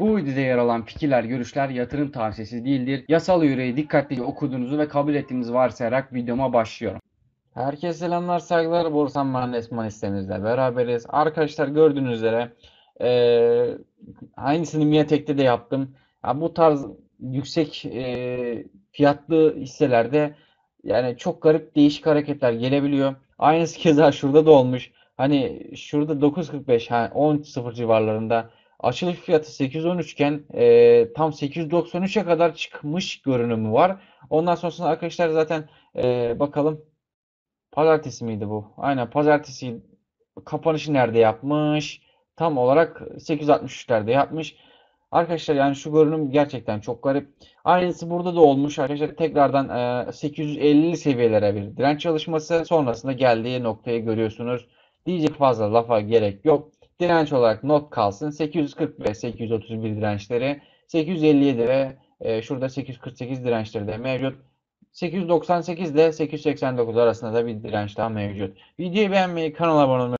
Bu videoda yer alan fikirler, görüşler yatırım tavsiyesi değildir. Yasal yüreği dikkatlice okuduğunuzu ve kabul ettiğinizi varsayarak videoma başlıyorum. Herkese selamlar, saygılar. Borsan Mühendis Manistemizle beraberiz. Arkadaşlar gördüğünüz üzere eee aynısını Miatek'te de yaptım. Ya bu tarz yüksek eee, fiyatlı hisselerde yani çok garip değişik hareketler gelebiliyor. Aynısı keza şurada da olmuş. Hani şurada 9.45 ha 10.0 civarlarında açılış fiyatı 813 iken eee, tam 893'e kadar çıkmış görünümü var. Ondan sonrasında arkadaşlar zaten eee, bakalım Pazartesi miydi bu? Aynen pazartesi kapanışı nerede yapmış? Tam olarak 863'lerde yapmış. Arkadaşlar yani şu görünüm gerçekten çok garip. Aynısı burada da olmuş. Arkadaşlar tekrardan e, 850 seviyelere bir direnç çalışması sonrasında geldiği noktayı görüyorsunuz. Diyecek fazla lafa gerek yok. Direnç olarak not kalsın. 840 ve 831 dirençleri. 857 ve e, şurada 848 dirençleri de mevcut. 898 ile 889 arasında da bir direnç daha mevcut. Videoyu beğenmeyi, kanala abone olmayı